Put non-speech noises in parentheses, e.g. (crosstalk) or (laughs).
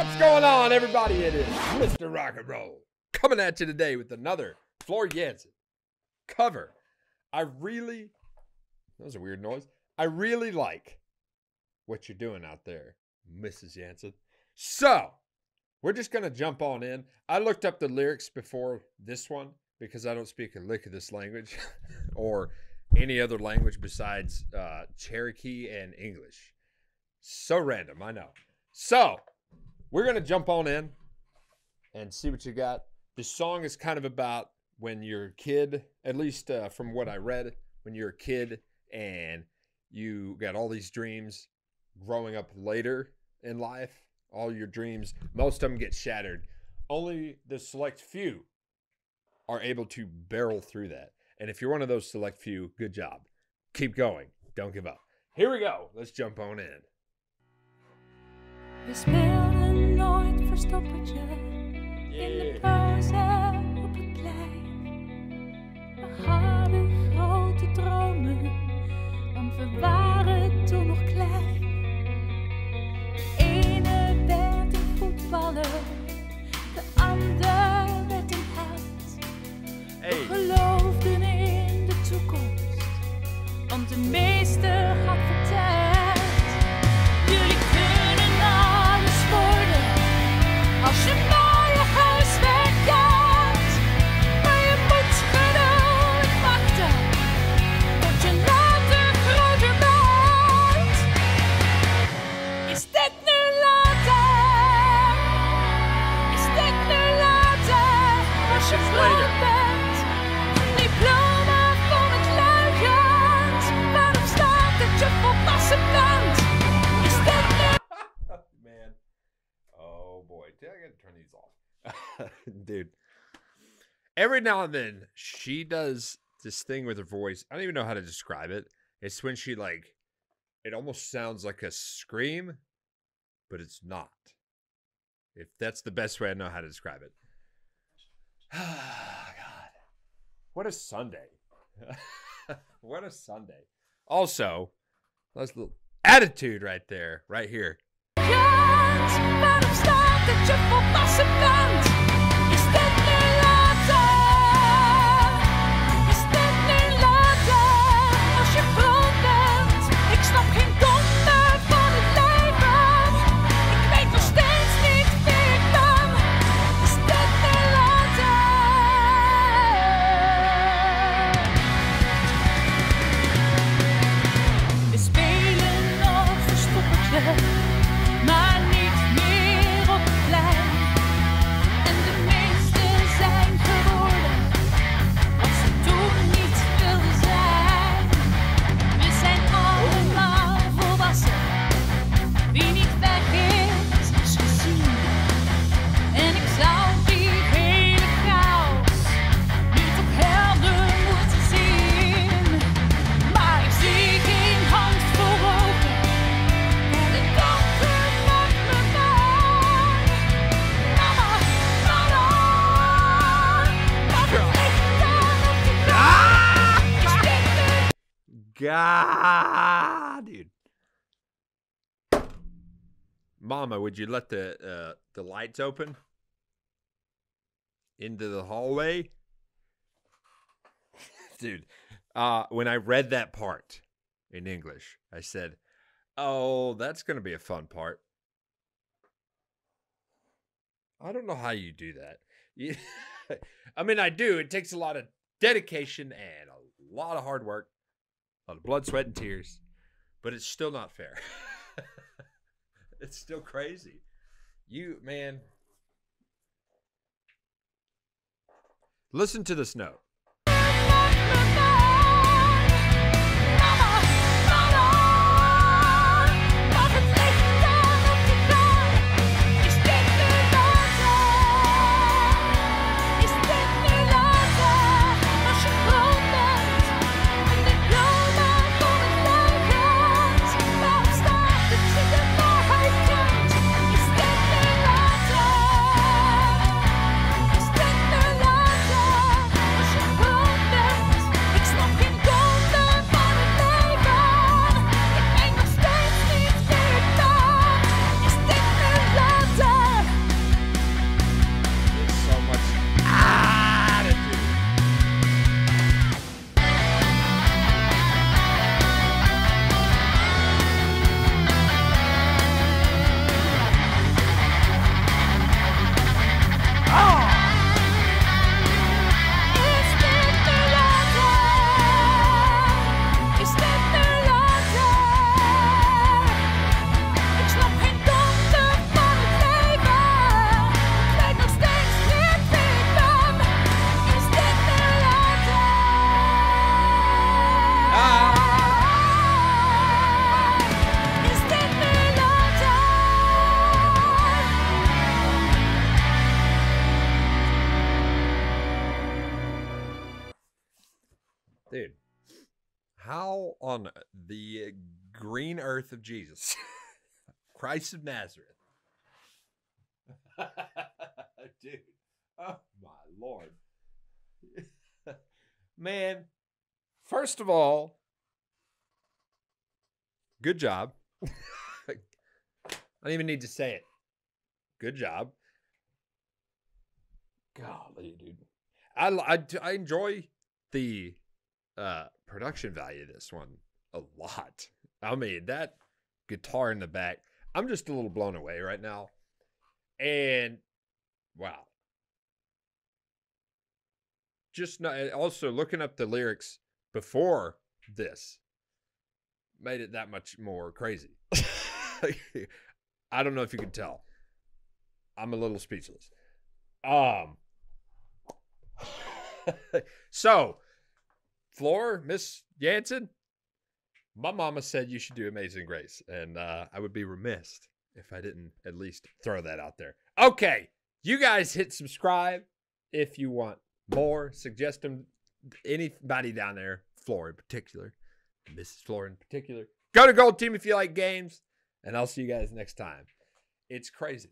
What's going on, everybody? It is Mr. Rock and Roll coming at you today with another Floor Jansen cover. I really, that was a weird noise. I really like what you're doing out there, Mrs. Jansen. So, we're just going to jump on in. I looked up the lyrics before this one because I don't speak a lick of this language (laughs) or any other language besides uh, Cherokee and English. So random, I know. So, we're going to jump on in and see what you got. This song is kind of about when you're a kid, at least uh, from what I read, when you're a kid and you got all these dreams growing up later in life, all your dreams, most of them get shattered. Only the select few are able to barrel through that. And if you're one of those select few, good job. Keep going. Don't give up. Here we go. Let's jump on in. Nooit verstoppertje in the pauze boy. Dude, I gotta turn these off. (laughs) Dude. Every now and then she does this thing with her voice. I don't even know how to describe it. It's when she like it almost sounds like a scream, but it's not. If that's the best way I know how to describe it. (sighs) God. What a Sunday. (laughs) what a Sunday. Also, that's a little attitude right there, right here. Kent, waarop dat je volwassen bent? God, dude. Mama, would you let the uh, the lights open into the hallway? (laughs) dude, uh, when I read that part in English, I said, "Oh, that's going to be a fun part." I don't know how you do that. (laughs) I mean, I do. It takes a lot of dedication and a lot of hard work lot of blood, sweat, and tears, but it's still not fair. (laughs) it's still crazy. You, man. Listen to this note. On the green earth of Jesus, (laughs) Christ of Nazareth. (laughs) Dude, oh my lord. (laughs) Man, first of all, good job. I don't even need to say it. Good job. Golly, dude. I, I, I enjoy the uh, production value this one a lot. I mean, that guitar in the back, I'm just a little blown away right now. And wow. Just not, also looking up the lyrics before this made it that much more crazy. (laughs) I don't know if you can tell. I'm a little speechless. Um (laughs) so Floor, Miss Jansen, my mama said you should do Amazing Grace, and uh, I would be remiss if I didn't at least throw that out there. Okay, you guys hit subscribe if you want more. Suggest them anybody down there, Floor in particular, Mrs. Floor in particular. Go to Gold Team if you like games, and I'll see you guys next time. It's crazy.